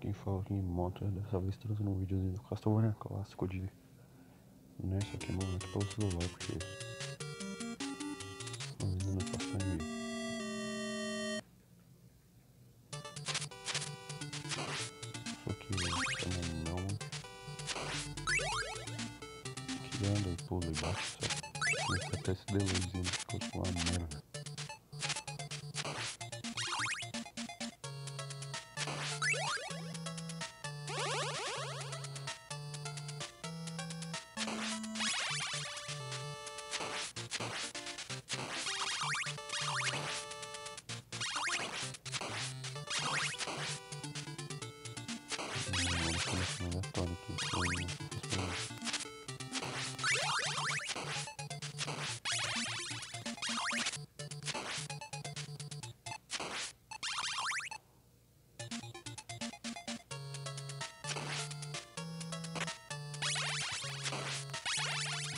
Quem fala que moto dessa vez trazendo um videozinho do Castlevania clássico de. Né, só que não aqui pelo celular porque. Não posso estar em vídeo. Só que também não. Que anda e pula e bate, só. Mas até esse delayzinho ficou com uma merda.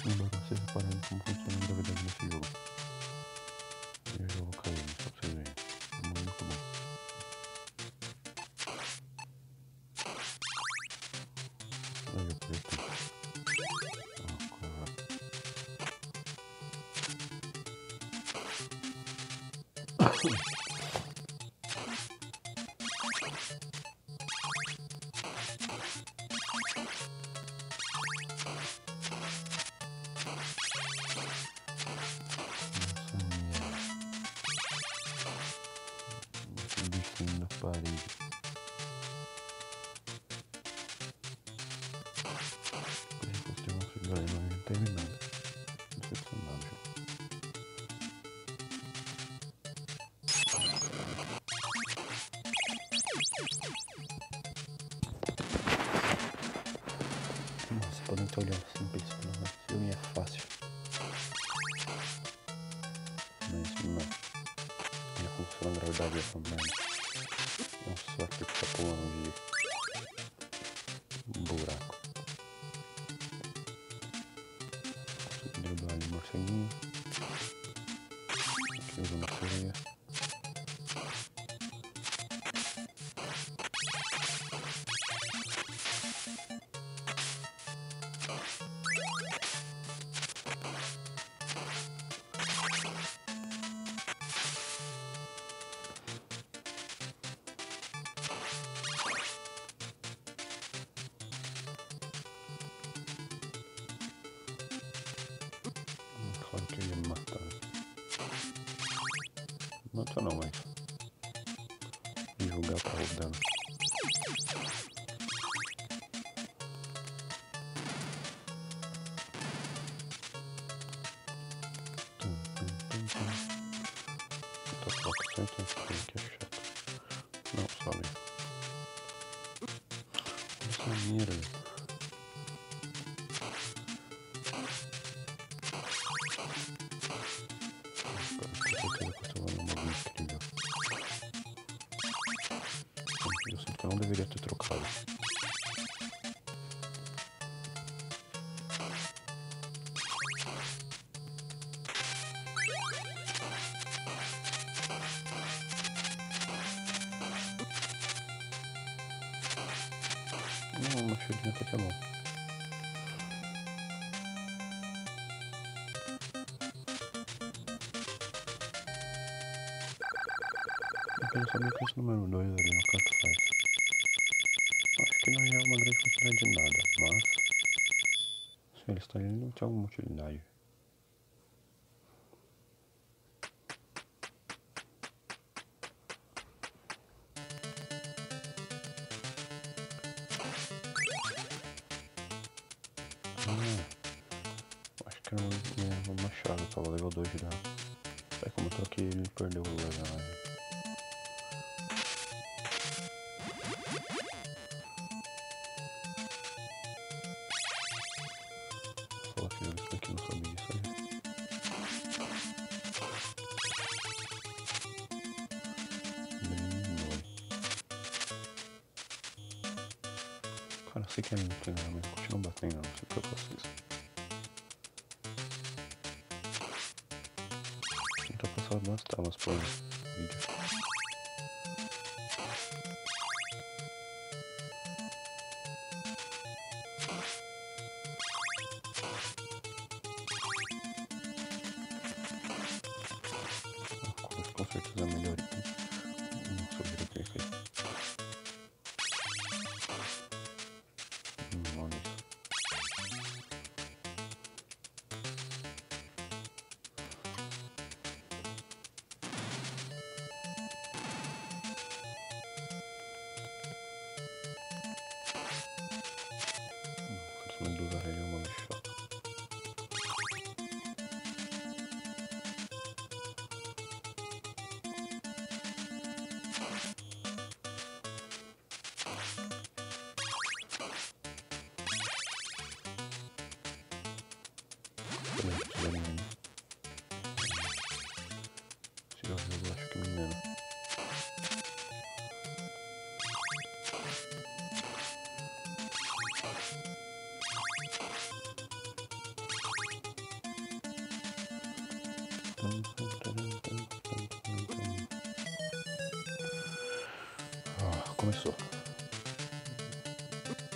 Embora vocês reparem como funciona a gravidade nesse jogo. Eu já vou cair, só pra vocês verem. É Muito bom. Aí bichinho na parede. Por enquanto tem uma figura não teve nada. Decepcionado. Nossa, podem estar olhando assim pensando, esse filme é fácil. Mas não. Olha como funciona a gravidade dessa merda. É um saco que fica pulando de Não, mas. Me jogar pra rodando. É. Não, sobe. Essa merda. Deveria ter trocado. Não, uma é bom. Eu quero saber que esse número 2 ali no canto faz. Acho que não é uma grande quantidade de nada, mas se ele está ali não tem alguma utilidade. Ah, acho que era um, um machado, tava level 2 já. Aí como eu tô aqui, ele perdeu o level daqui não sabia isso aí. Cara, eu sei que é muito legal, mas continua batendo, não sei porque eu faço isso. Tentar passar duas telas por vídeo. Com certeza melhoria. Nossa, vida perfeito. Hum, olha isso. Hum, duas arreias começou.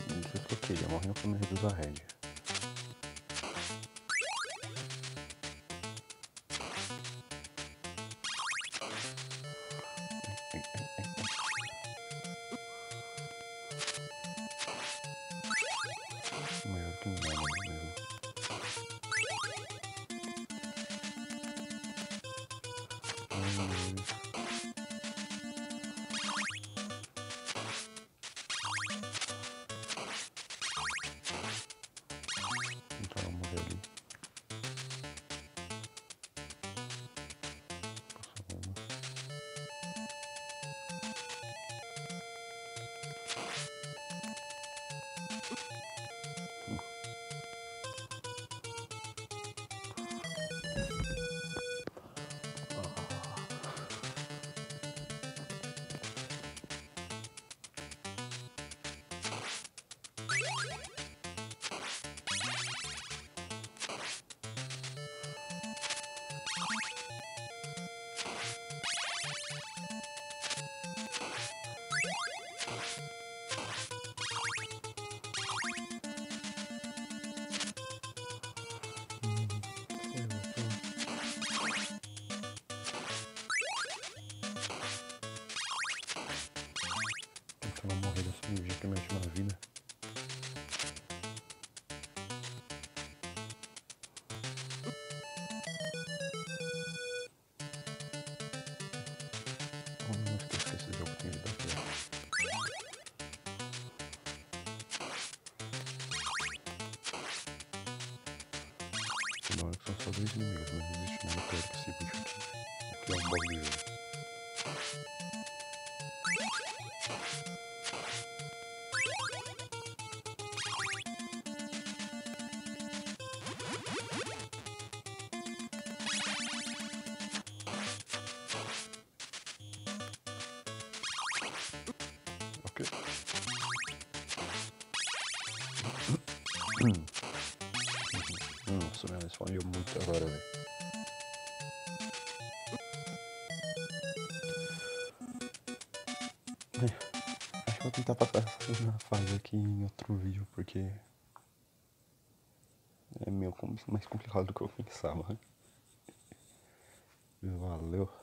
Não sei o que eu queria, morrendo pra me reduzir a rédea. Tentando morrer dessa energia que é minha última vida. Não que são só dois inimigos, mas não existe pior que esse bicho aqui. É um bug Nossa, velho, isso falhou muito agora, velho. É, Acho que vou tentar passar essa fase aqui em outro vídeo, porque é meio mais complicado do que eu pensava. Valeu.